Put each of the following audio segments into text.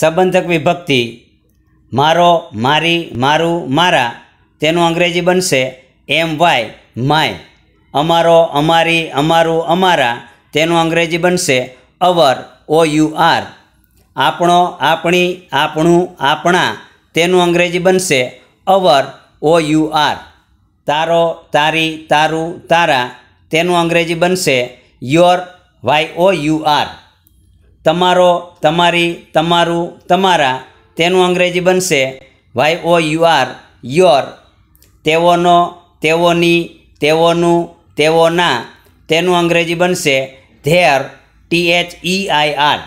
સંબંધક વિભક્તિ, મારો, મારી, મારું, મારા, તેનું અંગ્રેજી બનશે એમ, વાય, માય. અમારો, અમારી, અમારું, અમારા, તેનું અંગ્રેજી બનશે અવર, ઓ, યુ, આર. આપણો, આપણી, આપણું, આપણા, તેનું અંગ્રેજી બનશે અવર, ઓ, યુ, આર. તારો, તારી, તારું, તારા, તેનું અંગ્રેજી બનશે your, Y, O, U, R. તમારો, તમારી, તમારું, તમારા, તેનું અંગ્રેજી બનશે. Y O U R your તેઓનો, તેઓની, તેઓનું, તેઓના, તેનું અંગ્રેજી બનશે. Their T H E I R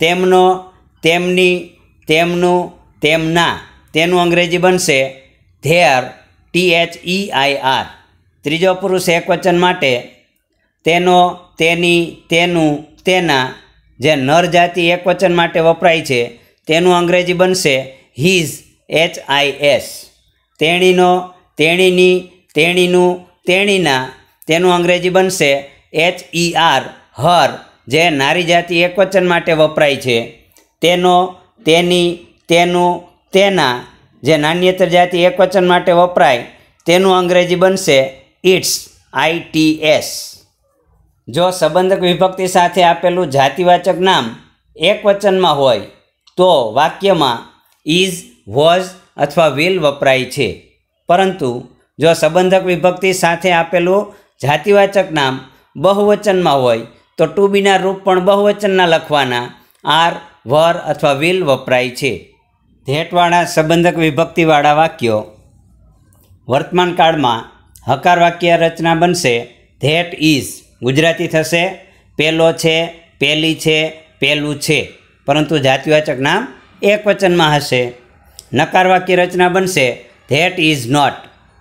તેમનો, તેમની, તેમનું, તેમના, તેનું અંગ્રેજી બનશે. Their T H E I R ત્રીજો પુરુષ એક વચન માટે. તેનો, તેની, તેનું, તેના જે નર જાતિ એકવચન માટે વપરાય છે, તેનું અંગ્રેજી બનશે હિઝ એચ આઈ એસ. તેણીનો, તેણીની, તેણીનું, તેણીના, તેનું અંગ્રેજી બનશે એચ ઈ આર, હર, જે નારી જાતિ એકવચન માટે વપરાય છે. તેનો, તેની, તેનું, તેના, જે નાન્યતર જાતિ એકવચન માટે વપરાય, તેનું અંગ્રેજી બનશે ઇટ્સ આઈ ટી એસ. જો સંબંધક વિભક્તિ સાથે આપેલું જાતિવાચક નામ એક વચનમાં હોય, તો વાક્યમાં ઇઝ વોઝ અથવા વિલ વપરાય છે. પરંતુ જો સંબંધક વિભક્તિ સાથે આપેલું જાતિવાચક નામ બહુવચનમાં હોય, તો ટુ બીના રૂપ પણ બહુવચનના લખવાના આર, વર અથવા વિલ વપરાય છે. ધેટવાળા સંબંધક વિભક્તિવાળા વાક્યો વર્તમાન કાળમાં હકાર વાક્ય રચના બનશે ધેટ ઇઝ ગુજરાતી થશે, પેલો છે, પેલી છે, પેલું છે. પરંતુ જાતિવાચક નામ એક વચનમાં હશે. નકાર વાક્ય રચના બનશે, ધેટ ઇઝ નોટ.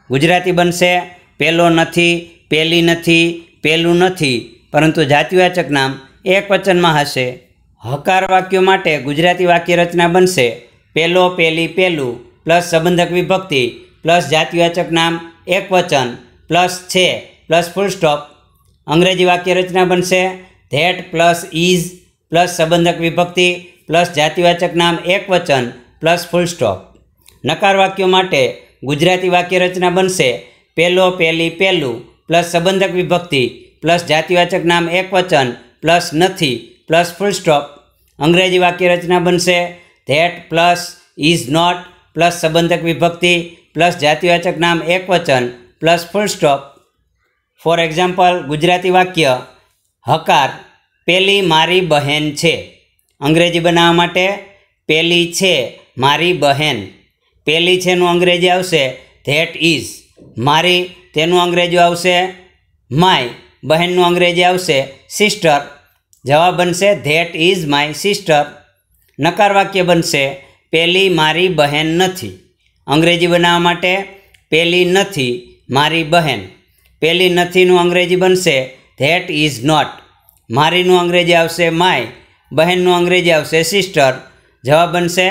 ગુજરાતી બનશે, પેલો નથી, પેલી નથી, પેલું નથી. પરંતુ જાતિવાચક નામ એક વચનમાં હશે. હકાર વાક્યો માટે ગુજરાતી વાક્ય રચના બનશે, પેલો, પેલી, પેલું. પ્લસ સંબંધક વિભક્તિ, પ્લસ જાતિવાચક નામ એક વચન, પ્લસ છે, પ્લસ ફૂલ સ્ટોપ અંગ્રેજી વાક્ય રચના બનશે. ધેટ પ્લસ ઇઝ પ્લસ સંબંધક વિભક્તિ પ્લસ જાતિવાચક નામ એક વચન પ્લસ ફૂલ સ્ટોપ. નકાર વાક્યો માટે ગુજરાતી વાક્ય રચના બનશે. પહેલો પહેલી પહેલું પ્લસ સંબંધક વિભક્તિ પ્લસ જાતિવાચક નામ એક વચન પ્લસ નથી પ્લસ ફૂલ સ્ટોપ. અંગ્રેજી વાક્ય રચના બનશે. That plus is not plus સંબંધક વિભક્તિ પ્લસ જાતિવાચક નામ એક વચન plus full stop. For example, Gujarati વાક્ય, હકાર પેલી મારી બહેન છે. અંગ્રેજી બનાવવા માટે, પેલી છે મારી બહેન. પેલી છેનું અંગ્રેજી આવશે, ધેટ ઇઝ મારી તેનું અંગ્રેજી આવશે, માય. બહેનનું અંગ્રેજી આવશે, સિસ્ટર. જવાબ બનશે, ધેટ ઇઝ માય સિસ્ટર. નકાર વાક્ય બનશે, પેલી મારી બહેન નથી. અંગ્રેજી બનાવવા માટે, પેલી નથી મારી બહેન. પેલી નથીનું અંગ્રેજી બનશે ધેટ ઇઝ નોટ મારીનું અંગ્રેજી આવશે માય બહેનનું અંગ્રેજી આવશે સિસ્ટર જવાબ બનશે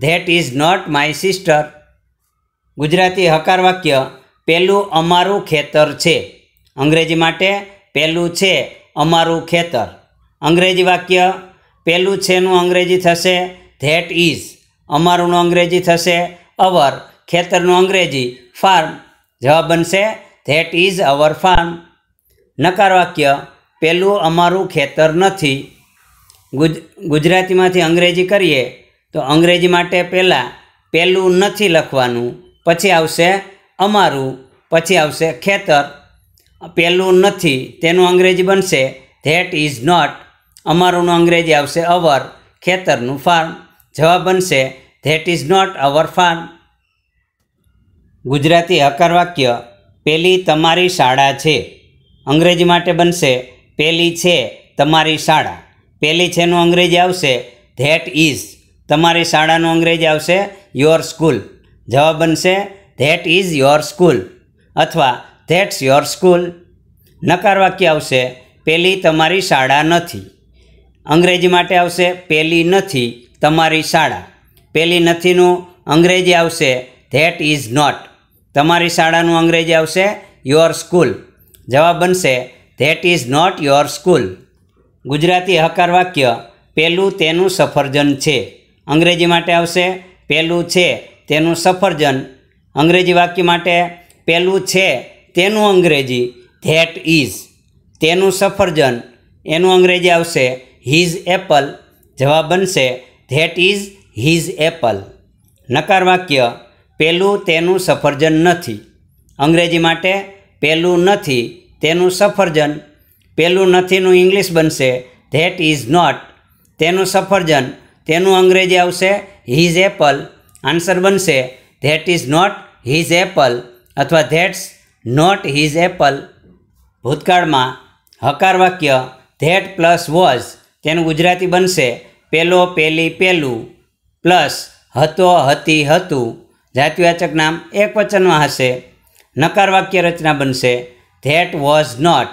that is not my sister Gujarati હકાર વાક્ય, પેલું અમારું ખેતર છે. અંગ્રેજી માટે, પેલું છે અમારું ખેતર. અંગ્રેજી વાક્ય, પેલું છેનું અંગ્રેજી થશે ધેટ ઇઝ અમારુંનું અંગ્રેજી થશે અવર ખેતરનું અંગ્રેજી ફાર્મ જવાબ બનશે ધેટ ઇઝ અવર ફાર્મ નકાર વાક્ય પેલું અમારું ખેતર નથી. ગુજ, ગુજરાતીમાંથી અંગ્રેજી કરીએ, તો અંગ્રેજી માટે પહેલાં, પેલું નથી લખવાનું. પછી આવશે, અમારું. પછી આવશે, ખેતર. પેલું નથી. તેનું અંગ્રેજી બનશે ધેટ ઇઝ નોટ અમારુંનું અંગ્રેજી આવશે, અવર. ખેતરનું ફાર્મ જવાબ બનશે that is not our farm Gujarati હકાર વાક્ય પેલી તમારી શાળા છે. અંગ્રેજી માટે બનશે, પેલી છે તમારી શાળા. પેલી છેનું અંગ્રેજી આવશે, ધેટ ઇઝ તમારી શાળાનું અંગ્રેજી આવશે, યોર સ્કૂલ. જવાબ બનશે, ધેટ ઇઝ યોર સ્કૂલ અથવા ધેટ્સ યોર સ્કૂલ. નકાર વાક્ય આવશે, પેલી તમારી શાળા નથી. અંગ્રેજી માટે આવશે, પેલી નથી તમારી શાળા. પેલી નથીનું અંગ્રેજી આવશે, ધેટ ઇઝ નોટ. તમારી શાળાનું અંગ્રેજી આવશે યોર સ્કૂલ જવાબ બનશે that is not your school Gujarati હકાર વાક્ય, પેલું તેનું સફરજન છે. અંગ્રેજી માટે આવશે પહેલું છે તેનું સફરજન. અંગ્રેજી વાક્ય માટે પહેલું છે તેનું અંગ્રેજી. ધેટ ઇઝ તેનું સફરજન. એનું અંગ્રેજી આવશે હિઝ એપલ જવાબ બનશે ધેટ ઇઝ હિઝ એપલ નકાર વાક્ય પેલું તેનું સફરજન નથી. અંગ્રેજી માટે પેલું નથી તેનું સફરજન. પેલું નથીનું ઇંગ્લિશ બનશે, ધેટ ઇઝ નોટ. તેનું સફરજન, તેનું અંગ્રેજી આવશે, હિઝ એપલ. આન્સર બનશે, that is not his apple અથવા, ધેટ્સ નોટ હિઝ એપલ. ભૂતકાળમાં હકાર વાક્ય, ધેટ પ્લસ વોઝ તેનું ગુજરાતી બનશે, પેલો પેલી પેલું પ્લસ હતો હતી હતું જાતિવાચક નામ એક વચનમાં હશે. નકાર વાક્ય રચના બનશે. ધેટ વોઝ નોટ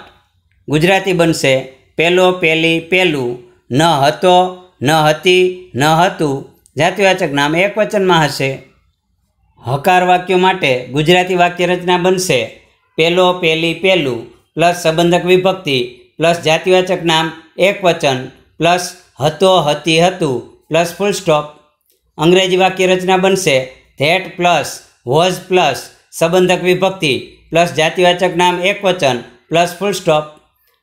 ગુજરાતી બનશે. પેલો પેલી પેલું. ન હતો, ન હતી, ન હતું. જાતિવાચક નામ એક વચનમાં હશે. હકાર વાક્યો માટે ગુજરાતી વાક્ય રચના બનશે. પેલો પેલી પેલું પ્લસ સંબંધક વિભક્તિ પ્લસ જાતિવાચક નામ એક વચન પ્લસ હતો, હતી, હતું પ્લસ ફૂલ સ્ટોપ અંગ્રેજી વાક્ય રચના બનશે. ધેટ પ્લસ, વોઝ પ્લસ, સંબંધક વિભક્તિ, પ્લસ જાતિવાચક નામ એક વચન, પ્લસ ફૂલ સ્ટોપ.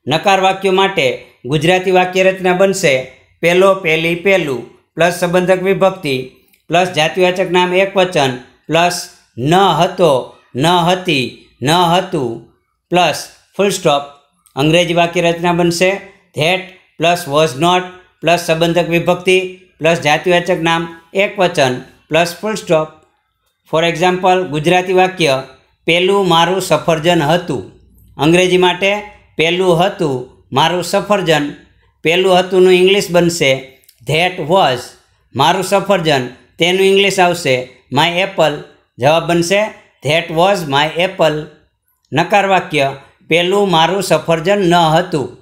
નકાર વાક્યો માટે ગુજરાતી વાક્ય રચના બનશે પેલો પેલી પેલું, પ્લસ સંબંધક વિભક્તિ, પ્લસ જાતિવાચક નામ એક વચન, પ્લસ ન હતો, ન હતી, ન હતું, પ્લસ ફૂલ સ્ટોપ. અંગ્રેજી વાક્ય રચના બનશે that plus was not, plus સંબંધક વિભક્તિ, પ્લસ જાતિવાચક નામ એક વચન, plus full stop. For example, Gujarati વાક્ય, પેલું મારું સફરજન હતું. અંગ્રેજી માટે, પેલું હતું મારું સફરજન. પેલું હતુંનું ઇંગ્લિશ બનશે, ધેટ વોઝ મારું સફરજન. તેનું ઇંગ્લિશ આવશે, માય એપલ. જવાબ બનશે, ધેટ વોઝ માય એપલ. નકાર વાક્ય, પેલું મારું સફરજન ન હતું.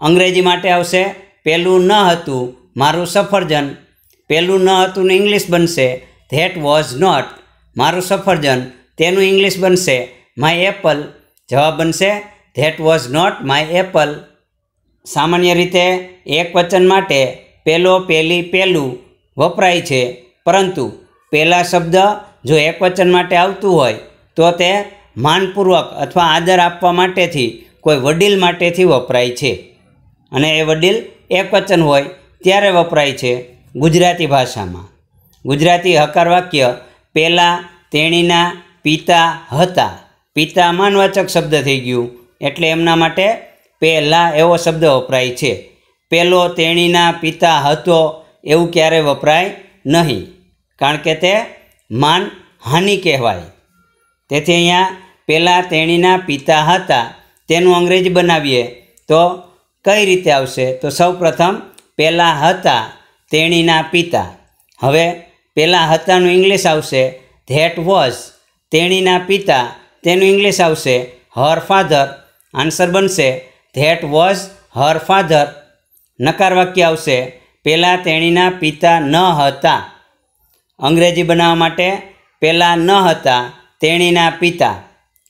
અંગ્રેજી માટે આવશે, પેલું ન હતું મારું સફરજન. પેલું ન હતુંનું ઇંગ્લિશ બનશે ધેટ વોઝ નોટ મારું સફરજન, તેનું ઇંગ્લિશ બનશે. માય એપલ જવાબ બનશે. That was not my apple સામાન્ય રીતે, એક વચન માટે, પેલો પેલી પેલું વપરાય છે. પરંતુ પહેલા શબ્દ જો એક વચન માટે આવતું હોય, તો તે માનપૂર્વક અથવા આદર આપવા માટેથી, કોઈ વડીલ માટેથી વપરાય છે. અને એ વડીલ એક વચન હોય, ત્યારે વપરાય છે ગુજરાતી ભાષામાં. ગુજરાતી હકાર વાક્ય પહેલાં તેણીના પિતા હતા. પિતા માનવાચક શબ્દ થઈ ગયું. એટલે એમના માટે પહેલાં એવો શબ્દ વપરાય છે. પહેલો તેણીના પિતા હતો એવું ક્યારે વપરાય નહીં. કારણ કે તે માન હાનિ કહેવાય. તેથી અહીંયા પહેલાં તેણીના પિતા હતા તેનું અંગ્રેજી બનાવીએ તો કઈ રીતે આવશે? તો સૌ પ્રથમ પહેલાં હતા તેણીના પિતા. હવે પહેલાં હતાનું ઇંગ્લિશ આવશે ધેટ વોઝ તેણીના પિતા, તેનું ઇંગ્લિશ આવશે હર ફાધર આન્સર બનશે ધેટ વોઝ હર ફાધર નકાર વાક્ય આવશે પહેલાં તેણીના પિતા ન હતા. અંગ્રેજી બનાવવા માટે પહેલાં ન હતા, તેણીના પિતા.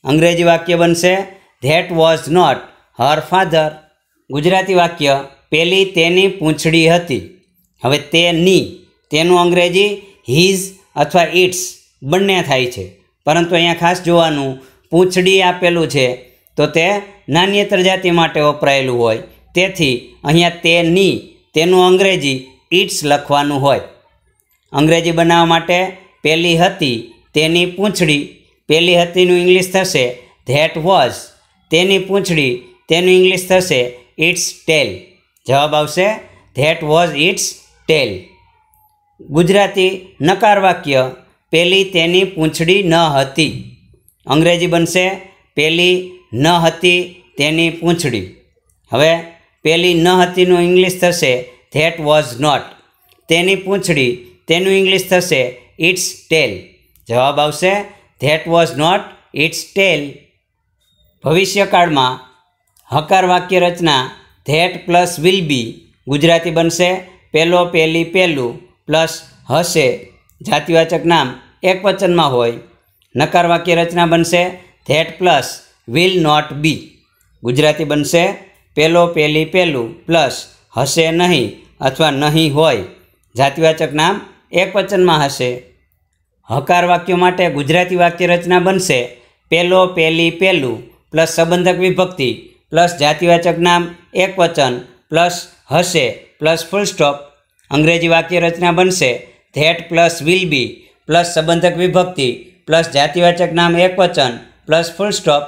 અંગ્રેજી વાક્ય બનશે that was not her father Gujarati વાક્ય, પેલી તેની પૂંછડી હતી. હવે તેની, તેનું અંગ્રેજી હિઝ અથવા ઇટ્સ બંને થાય છે. પરંતુ અહીંયા ખાસ જોવાનું પૂંછડી આપેલું છે, તો તે નાન્યતર જાતિ માટે વપરાયેલું હોય. તેથી અહીંયા તેની તેનું અંગ્રેજી ઇટ્સ લખવાનું હોય. અંગ્રેજી બનાવવા માટે પેલી હતી તેની પૂંછડી પેલી હતીનું ઇંગ્લિશ થશે ધેટ વોઝ, તેની પૂંછડી, તેનું ઇંગ્લિશ થશે ઇટ્સ ટેલ. જવાબ આવશે that was its tail. Gujarati નકાર વાક્ય પેલી તેની પૂંછડી ન હતી. અંગ્રેજી બનશે, પેલી ન હતી તેની પૂંછડી. હવે, પેલી ન હતીનું ઇંગ્લિશ થશે, ધેટ વોઝ નોટ. તેની પૂંછડી, તેનું ઇંગ્લિશ થશે, ઇટ્સ ટેલ. જવાબ આવશે, that was not, its tail. ભવિષ્યકાળમાં હકાર વાક્ય રચના, that plus will be. Gujarati બનશે પહેલો પહેલી પહેલું પ્લસ હશે. જાતિવાચક નામ એક વચનમાં હોય. નકાર વાક્ય રચના બનશે. That plus will not be. Gujarati બનશે પેલો પેલી પેલું પ્લસ હશે નહીં અથવા નહીં હોય. જાતિવાચક નામ એક વચનમાં હશે. હકાર વાક્યો માટે ગુજરાતી વાક્ય રચના બનશે. પેલો પેલી પેલું પ્લસ સંબંધક વિભક્તિ પ્લસ જાતિવાચક નામ એક વચન પ્લસ હશે પ્લસ ફૂલ સ્ટોપ અંગ્રેજી વાક્ય રચના બનશે. That plus will be, plus સંબંધક વિભક્તિ, પ્લસ જાતિવાચક નામ એકવચન પ્લસ ફૂલ સ્ટોપ.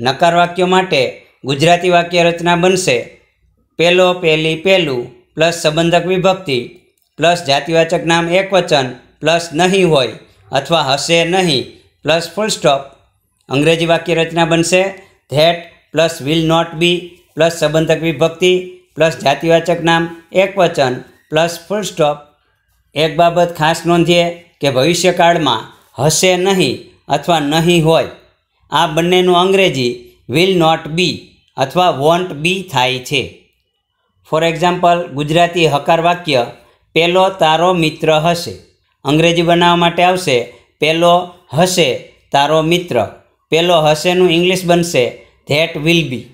નકાર વાક્યો માટે ગુજરાતી વાક્ય રચના બનશે. પેલો પેલી પેલું, પ્લસ સંબંધક વિભક્તિ, પ્લસ જાતિવાચક નામ એકવચન પ્લસ નહીં હોય અથવા હશે નહીં, પ્લસ ફૂલ સ્ટોપ. અંગ્રેજી વાક્ય રચના બનશે. That plus will not be, plus સંબંધક વિભક્તિ, પ્લસ જાતિવાચક નામ એક વચન પ્લસ ફૂલ સ્ટોપ. એક બાબત ખાસ નોંધીએ કે ભવિષ્યકાળમાં હશે નહીં અથવા નહીં હોય. આ બંનેનું અંગ્રેજી વિલ નોટ બી અથવા વોન્ટ બી થાય છે. ફોર એક્ઝામ્પલ ગુજરાતી હકાર વાક્ય, પેલો તારો મિત્ર હશે. અંગ્રેજી બનાવવા માટે આવશે, પેલો હશે તારો મિત્ર. પેલો હશેનું ઇંગ્લિશ બનશે ધેટ વિલ બી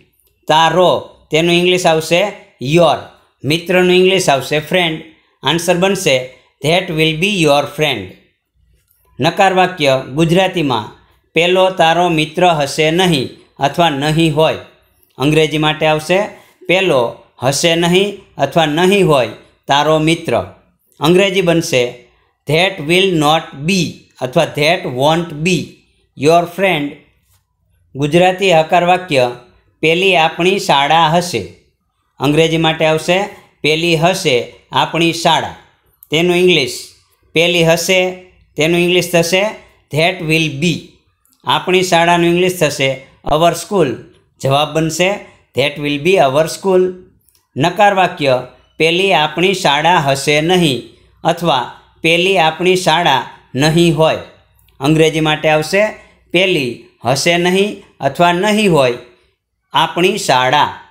તારો, તેનું ઇંગ્લિશ આવશે યોર મિત્રનું ઇંગ્લિશ આવશે ફ્રેન્ડ આન્સર બનશે that will be your friend નકાર વાક્ય ગુજરાતીમાં, પેલો તારો મિત્ર હશે નહીં અથવા નહીં હોય. અંગ્રેજી માટે આવશે, પેલો હશે નહીં અથવા નહીં હોય તારો મિત્ર. અંગ્રેજી બનશે ધેટ વિલ નોટ બી અથવા that won't be your friend Gujarati હકાર વાક્ય, પેલી આપણી શાળા હશે. અંગ્રેજી માટે આવશે, પેલી હશે આપણી શાળા. તેનું ઇંગ્લિશ, પેલી હશે તેનું ઇંગ્લિશ થશે, ધેટ વિલ બી. આપણી શાળાનું ઇંગ્લિશ થશે, અવર સ્કૂલ. જવાબ બનશે, that will be our school. નકાર વાક્ય, પેલી આપણી શાળા હશે નહીં અથવા, પેલી આપણી શાળા નહીં હોય. અંગ્રેજી માટે આવશે, પેલી હશે નહીં અથવા નહીં હોય આપણી શાળા.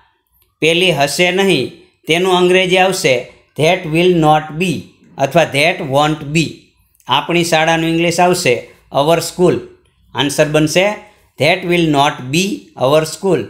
પેલી હશે નહીં, તેનું અંગ્રેજી આવશે ધેટ વિલ નોટ બી અથવા ધેટ વોન્ટ બી આપણી શાળાનું ઇંગ્લિશ આવશે અવર સ્કૂલ આન્સર બનશે that will not be our school